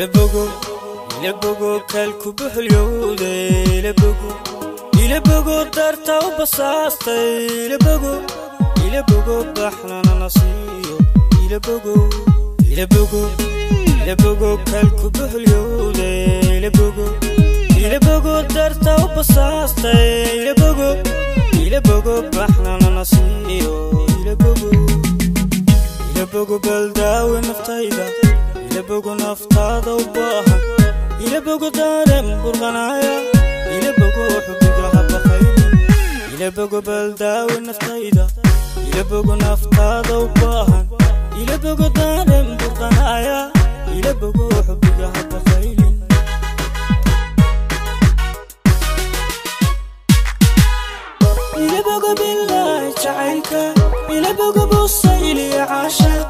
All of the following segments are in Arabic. يلبقوا يلبقوا كلكو بحليولي لبوغو يلبقوا دارتا وبصاصتا يلبقوا لبوغو بحلنا نصيو يلبقوا يلبقوا يلبقوا كلكو بحليولي يلبقوا يلبقوا دارتا وبصاصتا يلبقوا لبوغو بحلنا نصيو يلبقوا يلبقوا بلداوي نفتايدا يلبقوا نفطاضة وباحة يلبقوا دارم برغنايا يلبقوا حبك حب خيلي يلبقوا بلدة ونفطيدة يلبقوا نفطاضة وباحة يلبقوا دارم برغنايا يلبقوا حبك حب إلى يلبقوا بالله جعلك إلى بالصيل يا عاشق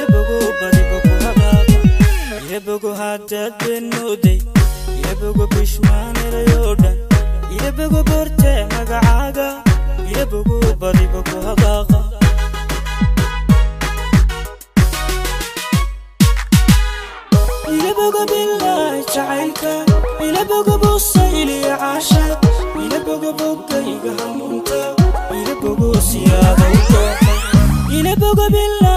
يبقوا حتى النودي يبقوا بشمان اليودا يبقوا برتة مقعاقا يبقوا بريبقوا هقاقا يبقوا بالله تعيكا يبقوا بالصيل عاشق يبقوا بقيقا همونتا يبقوا سيادة وكاقا يبقوا بالله